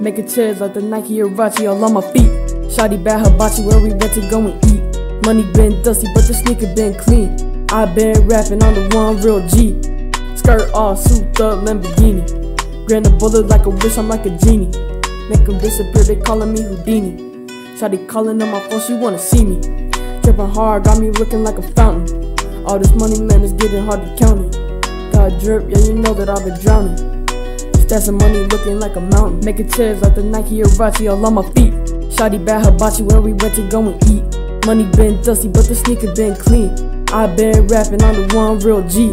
Making chairs like the Nike Huarache all on my feet. Shotty bad hibachi where we went to go and eat. Money been dusty, but the sneaker been clean. I been rapping on the one real G. Skirt all souped up Lamborghini. Grant a bullet like a wish, I'm like a genie. Make 'em disappear, they calling me Houdini. Shotty calling on my phone, she wanna see me. Tripping hard, got me looking like a fountain. All this money, man, is getting hard to count it. Got drip, yeah, you know that I've been drowning. Of money looking like a mountain. Making chairs like the Nike Huarache all on my feet. Shotty bad hibachi where we went to go and eat. Money been dusty, but the sneaker been clean. I been rapping on the one real G.